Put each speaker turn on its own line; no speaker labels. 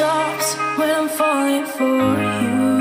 stops when I'm falling for you.